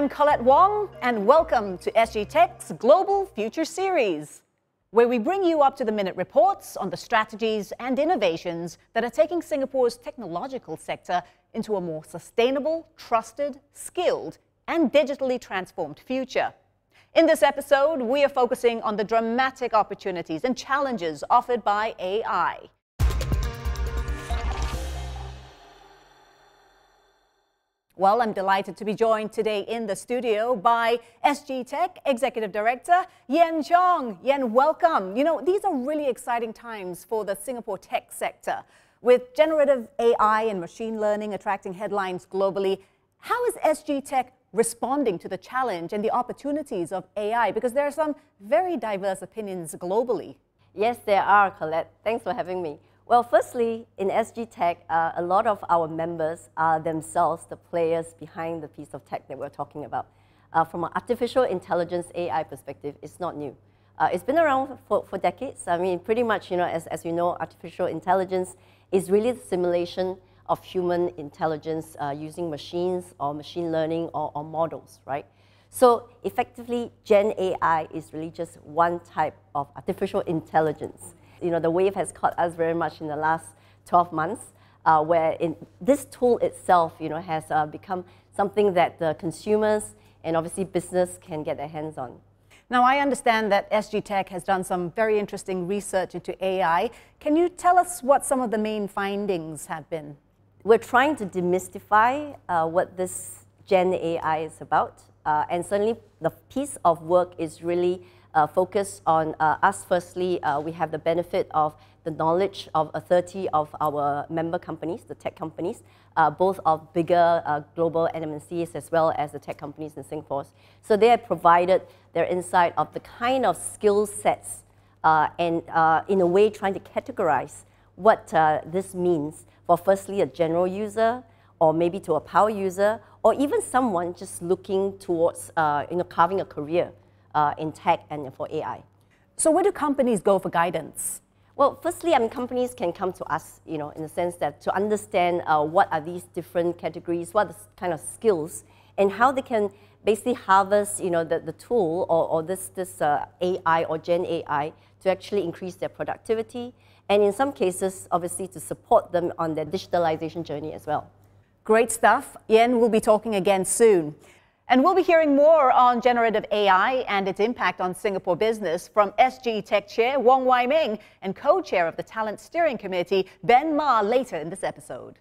I'm Colette Wong, and welcome to SG Tech's Global Future Series, where we bring you up to the minute reports on the strategies and innovations that are taking Singapore's technological sector into a more sustainable, trusted, skilled, and digitally transformed future. In this episode, we are focusing on the dramatic opportunities and challenges offered by AI. Well, I'm delighted to be joined today in the studio by SG Tech Executive Director Yen Chong. Yen, welcome. You know, these are really exciting times for the Singapore tech sector. With generative AI and machine learning attracting headlines globally, how is SG Tech responding to the challenge and the opportunities of AI? Because there are some very diverse opinions globally. Yes, there are, Colette. Thanks for having me. Well, firstly, in SG Tech, uh, a lot of our members are themselves the players behind the piece of tech that we're talking about. Uh, from an artificial intelligence AI perspective, it's not new. Uh, it's been around for, for decades. I mean, pretty much, you know, as, as you know, artificial intelligence is really the simulation of human intelligence uh, using machines or machine learning or, or models, right? So effectively, Gen AI is really just one type of artificial intelligence you know, the wave has caught us very much in the last 12 months, uh, where in, this tool itself, you know, has uh, become something that the consumers and obviously business can get their hands on. Now, I understand that SG Tech has done some very interesting research into AI. Can you tell us what some of the main findings have been? We're trying to demystify uh, what this Gen AI is about. Uh, and certainly, the piece of work is really uh, focus on uh, us. Firstly, uh, we have the benefit of the knowledge of a 30 of our member companies, the tech companies, uh, both of bigger uh, global MNCs as well as the tech companies in Singapore. So they have provided their insight of the kind of skill sets uh, and in a way trying to categorize what this means for firstly a general user or maybe to a power user or even someone just looking towards you know, carving a career uh, in tech and for AI. So where do companies go for guidance? Well, firstly, I mean, companies can come to us, you know, in the sense that to understand uh, what are these different categories, what kind of skills, and how they can basically harvest, you know, the, the tool or, or this, this uh, AI or Gen AI to actually increase their productivity, and in some cases, obviously, to support them on their digitalization journey as well. Great stuff. Yen will be talking again soon. And we'll be hearing more on generative AI and its impact on Singapore business from SG Tech Chair Wong Wai Ming and co-chair of the Talent Steering Committee, Ben Ma, later in this episode.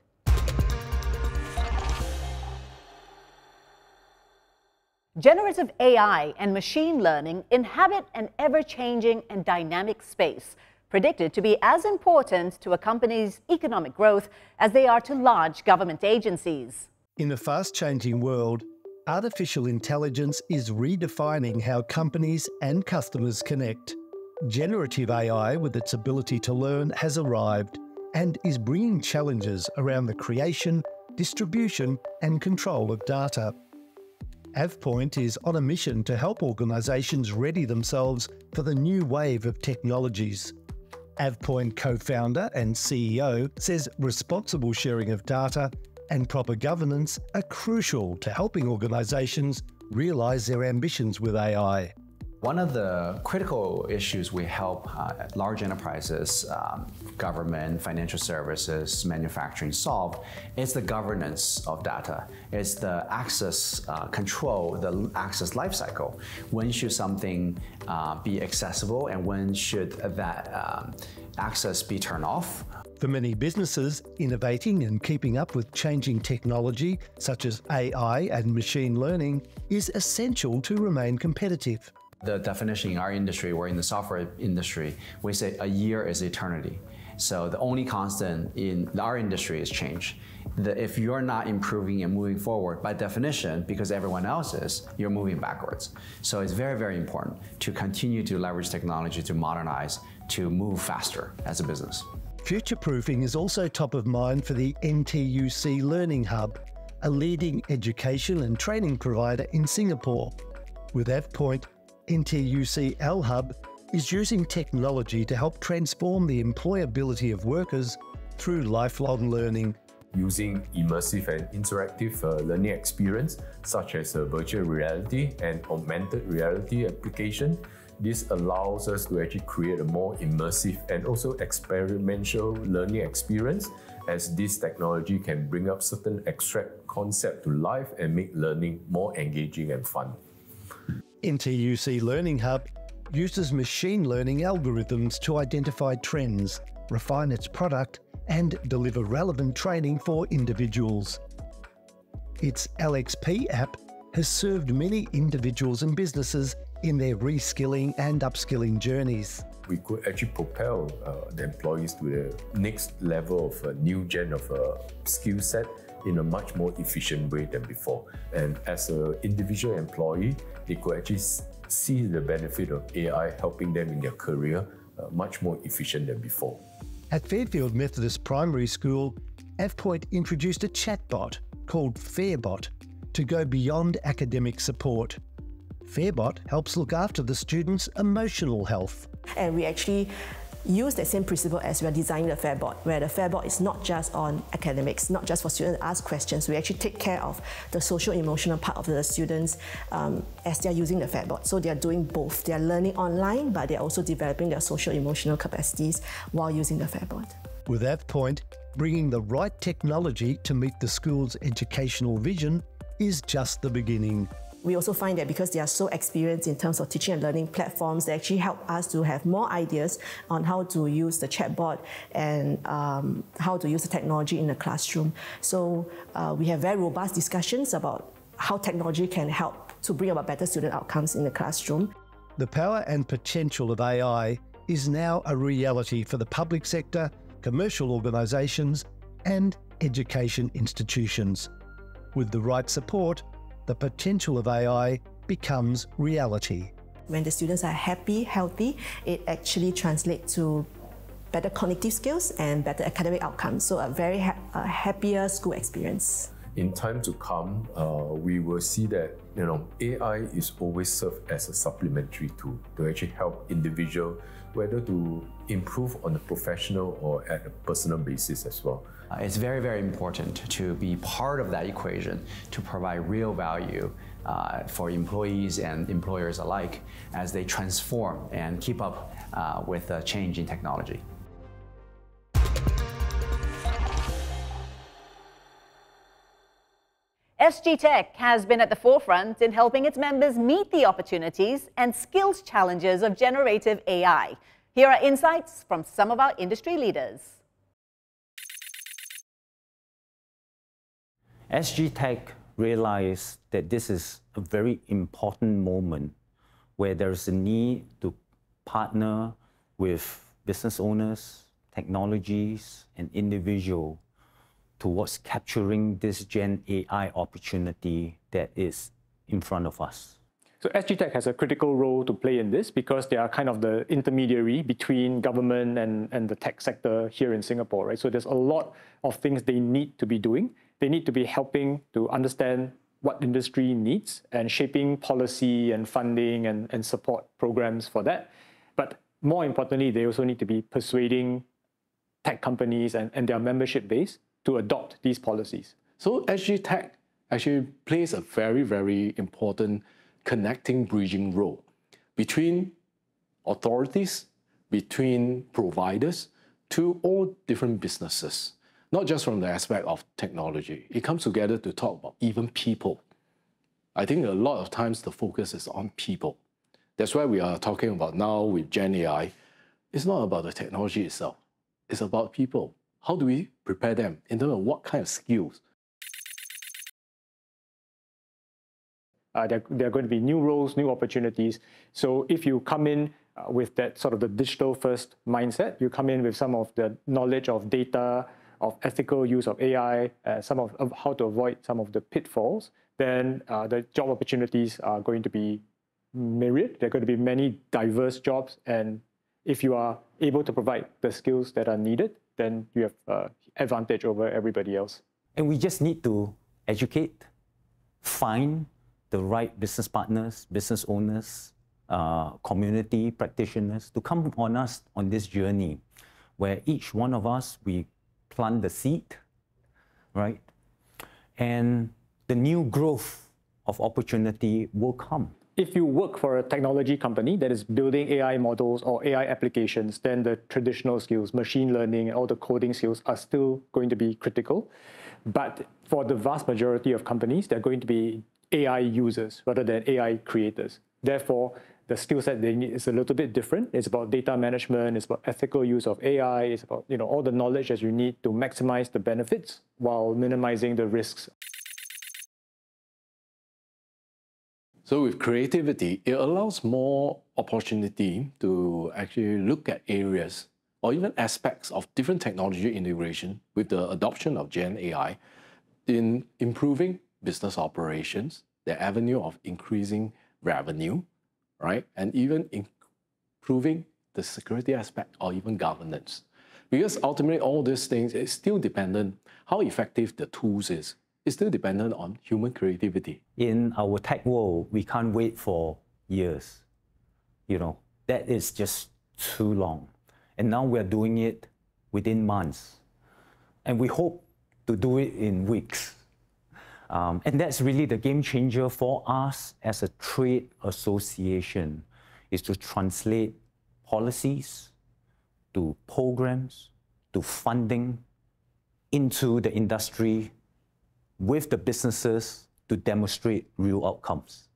Generative AI and machine learning inhabit an ever-changing and dynamic space, predicted to be as important to a company's economic growth as they are to large government agencies. In the fast-changing world, artificial intelligence is redefining how companies and customers connect. Generative AI, with its ability to learn, has arrived and is bringing challenges around the creation, distribution, and control of data. AvePoint is on a mission to help organisations ready themselves for the new wave of technologies. AvePoint co founder and CEO says responsible sharing of data and proper governance are crucial to helping organisations realise their ambitions with AI. One of the critical issues we help uh, large enterprises, um, government, financial services, manufacturing solve is the governance of data. It's the access uh, control, the access lifecycle. When should something uh, be accessible and when should that um, access be turned off? For many businesses, innovating and keeping up with changing technology, such as AI and machine learning, is essential to remain competitive. The definition in our industry, we're in the software industry, we say a year is eternity. So the only constant in our industry is change. The, if you're not improving and moving forward, by definition, because everyone else is, you're moving backwards. So it's very, very important to continue to leverage technology to modernize, to move faster as a business. Future proofing is also top of mind for the NTUC Learning Hub, a leading education and training provider in Singapore. With AvePoint, NTUC L Hub is using technology to help transform the employability of workers through lifelong learning using immersive and interactive uh, learning experience such as virtual reality and augmented reality application. This allows us to actually create a more immersive and also experiential learning experience as this technology can bring up certain abstract concept to life and make learning more engaging and fun. NTUC Learning Hub uses machine learning algorithms to identify trends, refine its product, and deliver relevant training for individuals. Its LXP app has served many individuals and businesses in their reskilling and upskilling journeys. We could actually propel uh, the employees to the next level of a new gen of a skill set in a much more efficient way than before. And as an individual employee, they could actually see the benefit of AI helping them in their career uh, much more efficient than before. At Fairfield Methodist Primary School, AvePoint introduced a chatbot called Fairbot to go beyond academic support. Fairbot helps look after the students' emotional health. And we actually use that same principle as we are designing the Fairbot, where the Fairbot is not just on academics, not just for students to ask questions. We actually take care of the social emotional part of the students um, as they are using the Fairbot. So they are doing both. They are learning online, but they are also developing their social emotional capacities while using the Fairbot. With AvePoint, bringing the right technology to meet the school's educational vision is just the beginning. We also find that because they are so experienced in terms of teaching and learning platforms, they actually help us to have more ideas on how to use the chatbot and um, how to use the technology in the classroom. So uh, we have very robust discussions about how technology can help to bring about better student outcomes in the classroom. The power and potential of AI is now a reality for the public sector, commercial organisations, and education institutions. With the right support, the potential of AI becomes reality. When the students are happy, healthy, it actually translates to better cognitive skills and better academic outcomes. So a very ha a happier school experience. In time to come, uh, we will see that you know AI is always served as a supplementary tool to actually help individual whether to improve on a professional or at a personal basis as well. Uh, it's very, very important to be part of that equation to provide real value uh, for employees and employers alike as they transform and keep up uh, with the change in technology. SG Tech has been at the forefront in helping its members meet the opportunities and skills challenges of generative AI. Here are insights from some of our industry leaders. SG Tech realized that this is a very important moment where there's a need to partner with business owners, technologies, and individuals towards capturing this Gen AI opportunity that is in front of us. So SG Tech has a critical role to play in this because they are kind of the intermediary between government and, and the tech sector here in Singapore, right? So there's a lot of things they need to be doing. They need to be helping to understand what industry needs and shaping policy and funding and, and support programs for that. But more importantly, they also need to be persuading tech companies and, and their membership base to adopt these policies. So SG Tech actually plays a very, very important connecting, bridging role between authorities, between providers, to all different businesses, not just from the aspect of technology. It comes together to talk about even people. I think a lot of times the focus is on people. That's why we are talking about now with Gen AI. It's not about the technology itself. It's about people. How do we prepare them in terms of what kind of skills? Uh, there, there, are going to be new roles, new opportunities. So if you come in uh, with that sort of the digital first mindset, you come in with some of the knowledge of data, of ethical use of AI, uh, some of, of, how to avoid some of the pitfalls, then uh, the job opportunities are going to be myriad. There are going to be many diverse jobs. And if you are able to provide the skills that are needed, then you have uh, advantage over everybody else. And we just need to educate, find the right business partners, business owners, uh, community practitioners to come on us on this journey where each one of us, we plant the seed, right? And the new growth of opportunity will come. If you work for a technology company that is building AI models or AI applications, then the traditional skills, machine learning, and all the coding skills are still going to be critical. But for the vast majority of companies, they're going to be AI users rather than AI creators. Therefore, the skill set they need is a little bit different. It's about data management, it's about ethical use of AI, it's about you know all the knowledge that you need to maximize the benefits while minimizing the risks. So with creativity, it allows more opportunity to actually look at areas or even aspects of different technology integration with the adoption of Gen AI in improving business operations, the avenue of increasing revenue, right? And even improving the security aspect or even governance. Because ultimately all these things is still dependent how effective the tools is. It's still dependent on human creativity. In our tech world, we can't wait for years. You know, that is just too long. And now we're doing it within months. And we hope to do it in weeks. Um, and that's really the game changer for us as a trade association, is to translate policies to programs to funding into the industry with the businesses to demonstrate real outcomes.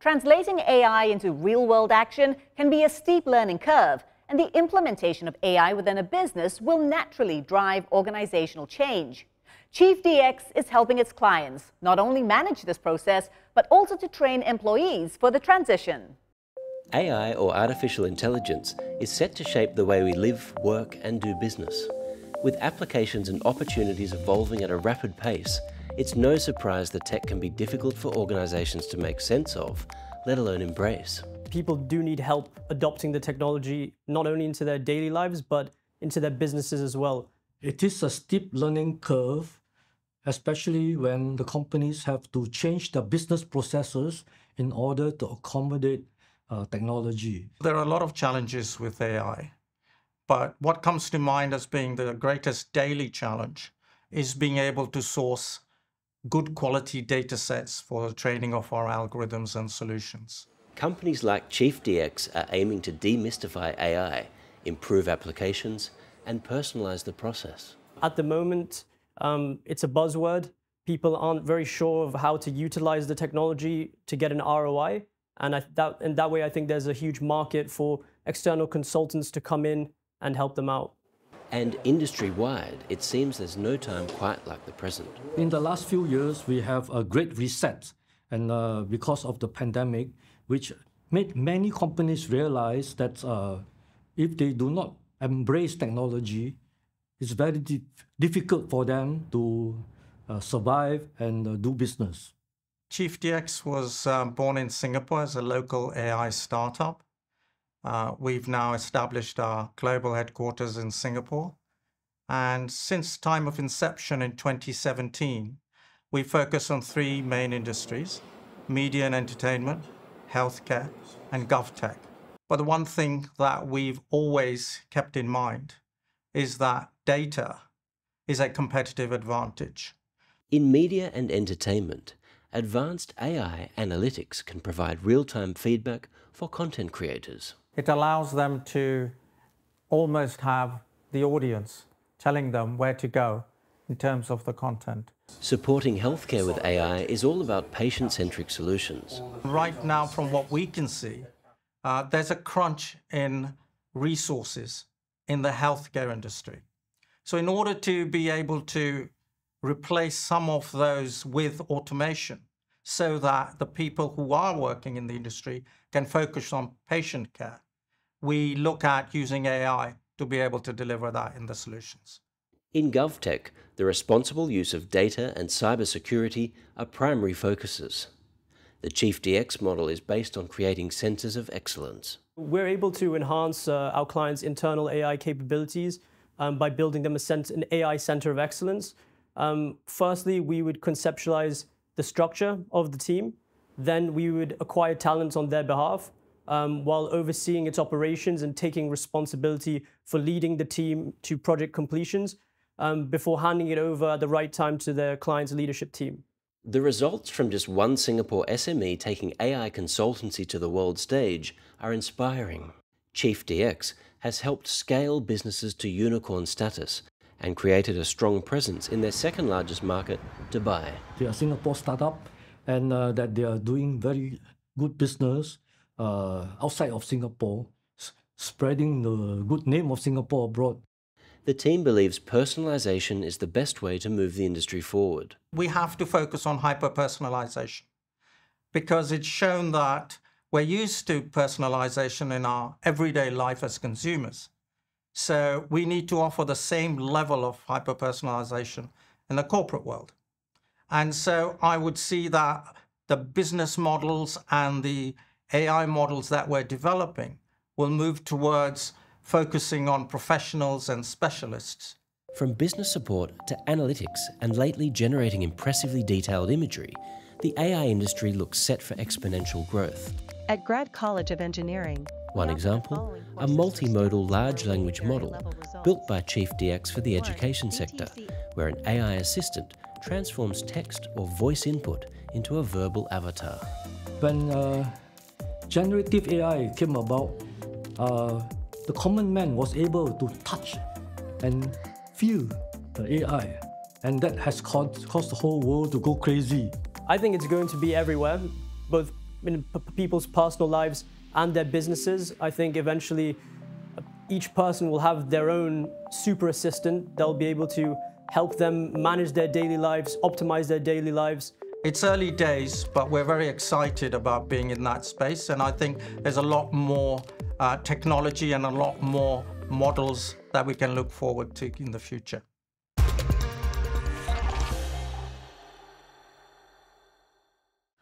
Translating AI into real world action can be a steep learning curve, and the implementation of AI within a business will naturally drive organizational change. Chief DX is helping its clients not only manage this process, but also to train employees for the transition. AI, or artificial intelligence, is set to shape the way we live, work, and do business. With applications and opportunities evolving at a rapid pace, it's no surprise that tech can be difficult for organizations to make sense of, let alone embrace. People do need help adopting the technology not only into their daily lives, but into their businesses as well. It is a steep learning curve, especially when the companies have to change their business processes in order to accommodate uh, technology. There are a lot of challenges with AI, but what comes to mind as being the greatest daily challenge is being able to source good quality data sets for the training of our algorithms and solutions. Companies like Chief DX are aiming to demystify AI, improve applications, and personalize the process. At the moment, um, it's a buzzword. People aren't very sure of how to utilize the technology to get an ROI. And I, that, and that way, I think there's a huge market for external consultants to come in and help them out. And industry wide, it seems there's no time quite like the present. In the last few years, we have a great reset. And uh, because of the pandemic, which made many companies realize that uh, if they do not embrace technology, it's very di difficult for them to uh, survive and uh, do business. Chief DX was uh, born in Singapore as a local AI startup. Uh, we've now established our global headquarters in Singapore. And since time of inception in 2017, we focus on three main industries, media and entertainment, healthcare, and GovTech. But the one thing that we've always kept in mind is that data is a competitive advantage. In media and entertainment, advanced AI analytics can provide real-time feedback for content creators. It allows them to almost have the audience telling them where to go in terms of the content. Supporting healthcare with AI is all about patient-centric solutions. Right now, from what we can see, uh, there's a crunch in resources in the healthcare industry. So in order to be able to replace some of those with automation so that the people who are working in the industry can focus on patient care, we look at using AI to be able to deliver that in the solutions. In GovTech, the responsible use of data and cybersecurity are primary focuses. The Chief DX model is based on creating centers of excellence. We're able to enhance uh, our clients' internal AI capabilities um, by building them an AI center of excellence. Um, firstly, we would conceptualize the structure of the team. Then we would acquire talent on their behalf. um, while overseeing its operations and taking responsibility for leading the team to project completions um, before handing it over at the right time to their client's leadership team. The results from just one Singapore SME taking AI consultancy to the world stage are inspiring. Chief DX has helped scale businesses to unicorn status and created a strong presence in their second largest market, Dubai. They are Singapore startup and uh, that they are doing very good business uh, outside of Singapore, spreading the good name of Singapore abroad. The team believes personalization is the best way to move the industry forward. We have to focus on hyper personalization because it's shown that we're used to personalization in our everyday life as consumers. So we need to offer the same level of hyper personalization in the corporate world. And so I would see that the business models and the AI models that we're developing will move towards focusing on professionals and specialists. From business support to analytics and lately generating impressively detailed imagery, the AI industry looks set for exponential growth. At Grad College of Engineering, one example, a multimodal large language model built by Chief DX for the education sector, where an AI assistant transforms text or voice input into a verbal avatar. When uh, generative AI came about, uh, the common man was able to touch and feel the AI, and that has caused, caused the whole world to go crazy. I think it's going to be everywhere, both in people's personal lives and their businesses. I think eventually uh, each person will have their own super assistant. They'll be able to help them manage their daily lives, optimize their daily lives. It's early days, but we're very excited about being in that space. And I think there's a lot more uh, technology and a lot more models that we can look forward to in the future.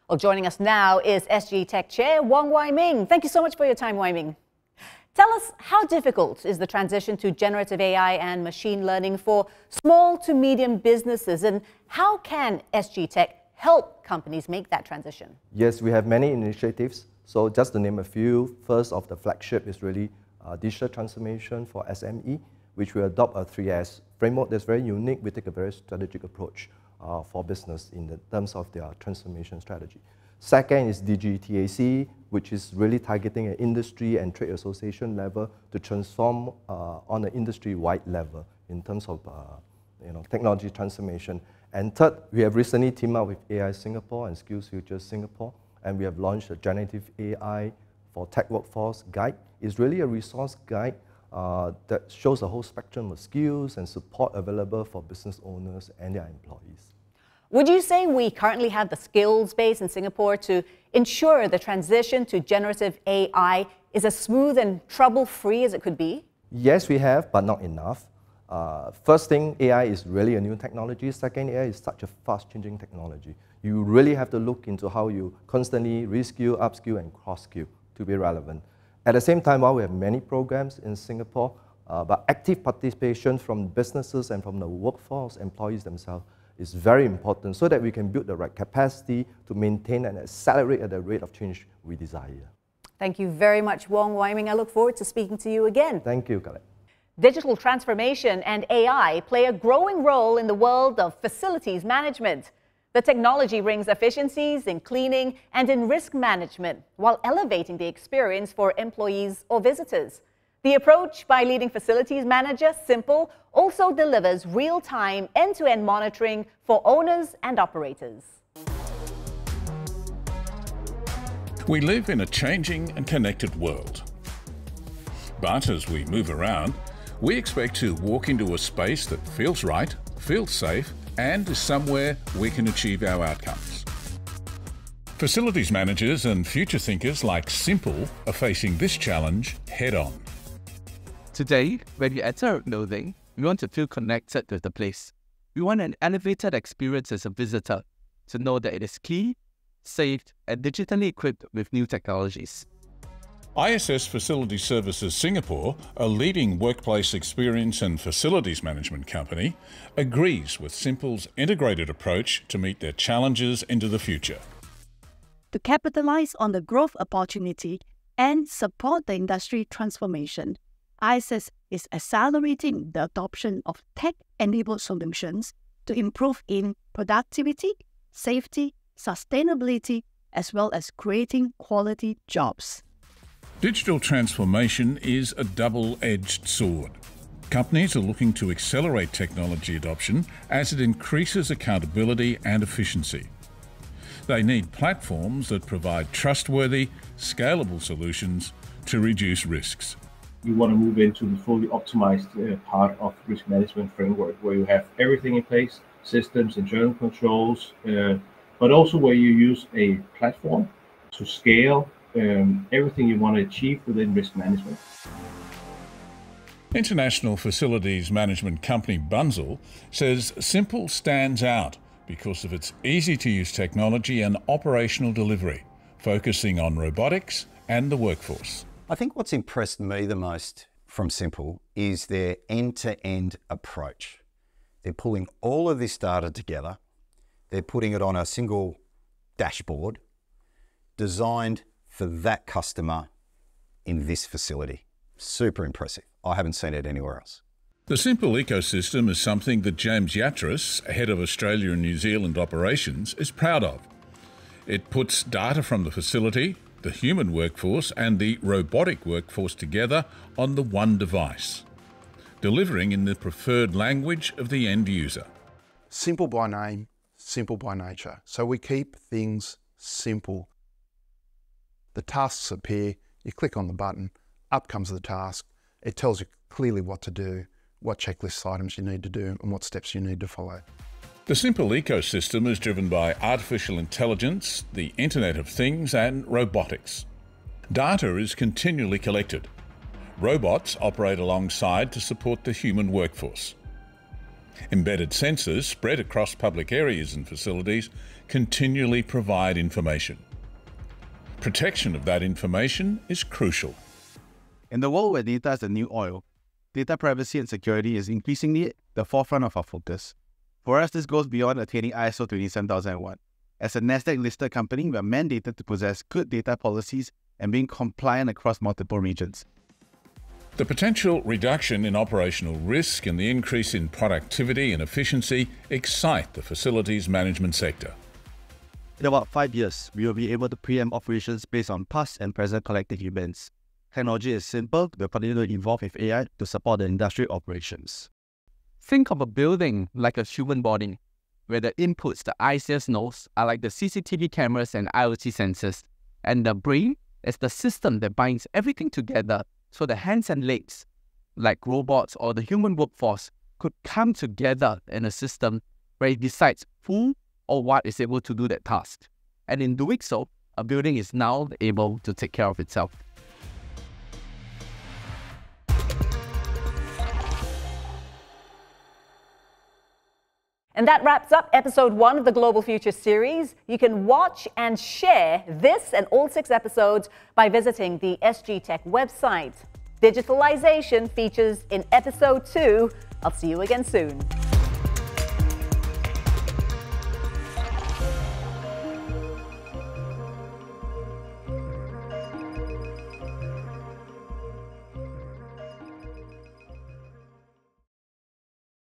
Well, joining us now is SG Tech Chair Wong Wai Ming. Thank you so much for your time, Wai Ming. Tell us how difficult is the transition to generative AI and machine learning for small to medium businesses, and how can SG Tech help companies make that transition? Yes, we have many initiatives. So just to name a few, first of the flagship is really uh, digital transformation for SME, which we adopt a 3S framework that's very unique. We take a very strategic approach uh, for business in the terms of their transformation strategy. Second is DGTAC, which is really targeting an industry and trade association level to transform uh, on an industry-wide level in terms of uh, you know, technology transformation. And third, we have recently teamed up with AI Singapore and Skills Futures Singapore, and we have launched a generative AI for tech workforce guide. It's really a resource guide uh, that shows a whole spectrum of skills and support available for business owners and their employees. Would you say we currently have the skills base in Singapore to ensure the transition to generative AI is as smooth and trouble free as it could be? Yes, we have, but not enough. Uh, first thing, AI is really a new technology. Second, AI is such a fast changing technology. You really have to look into how you constantly reskill, upskill, and cross skill to be relevant. At the same time, while we have many programs in Singapore, uh, but active participation from businesses and from the workforce, employees themselves, is very important so that we can build the right capacity to maintain and accelerate at the rate of change we desire. Thank you very much, Wong Wai Ming. I look forward to speaking to you again. Thank you, Colette. Digital transformation and AI play a growing role in the world of facilities management. The technology brings efficiencies in cleaning and in risk management while elevating the experience for employees or visitors. The approach by leading facilities manager, Simpple, also delivers real-time end-to-end monitoring for owners and operators. We live in a changing and connected world. But as we move around, we expect to walk into a space that feels right, feels safe, and is somewhere we can achieve our outcomes. Facilities managers and future thinkers like Simpple are facing this challenge head on. Today, when you enter a building, we want to feel connected with the place. We want an elevated experience as a visitor to know that it is clean, safe, and digitally equipped with new technologies. ISS Facility Services Singapore, a leading workplace experience and facilities management company, agrees with Simpple's integrated approach to meet their challenges into the future. To capitalize on the growth opportunity and support the industry transformation. ISS is accelerating the adoption of tech-enabled solutions to improve in productivity, safety, sustainability, as well as creating quality jobs. Digital transformation is a double edged sword. Companies are looking to accelerate technology adoption as it increases accountability and efficiency. They need platforms that provide trustworthy, scalable solutions to reduce risks. You want to move into the fully optimized uh, part of risk management framework where you have everything in place systems, internal controls, uh, but also where you use a platform to scale um, everything you want to achieve within risk management. International Facilities Management Company Bunzl says Simpple stands out because of its easy to use technology and operational delivery, focusing on robotics and the workforce. I think what's impressed me the most from Simpple is their end to end approach. They're pulling all of this data together, they're putting it on a single dashboard designed for that customer in this facility. Super impressive. I haven't seen it anywhere else. The Simpple ecosystem is something that James Yatras, head of Australia and New Zealand operations, is proud of. It puts data from the facility, the human workforce, and the robotic workforce together on the one device, delivering in the preferred language of the end user. Simpple by name, simple by nature. So we keep things simple. The tasks appear, you click on the button, up comes the task. It tells you clearly what to do, what checklist items you need to do, and what steps you need to follow. The Simpple ecosystem is driven by artificial intelligence, the Internet of Things, and robotics. Data is continually collected. Robots operate alongside to support the human workforce. Embedded sensors spread across public areas and facilities continually provide information. Protection of that information is crucial. In the world where data is the new oil, data privacy and security is increasingly the forefront of our focus. For us, this goes beyond attaining ISO 27001. As a NASDAQ listed company, we are mandated to possess good data policies and being compliant across multiple regions. The potential reduction in operational risk and the increase in productivity and efficiency excite the facilities management sector. In about five years, we will be able to preempt operations based on past and present collective events. Technology is simple, we'll continue to evolve with AI to support the industry operations. Think of a building like a human body, where the inputs the ICS knows are like the CCTV cameras and IoT sensors, and the brain is the system that binds everything together so the hands and legs, like robots or the human workforce, could come together in a system where it decides who or what is able to do that task. And in doing so, a building is now able to take care of itself. And that wraps up episode one of the Global Future series. You can watch and share this and all six episodes by visiting the SG Tech website. Digitalization features in episode two. I'll see you again soon.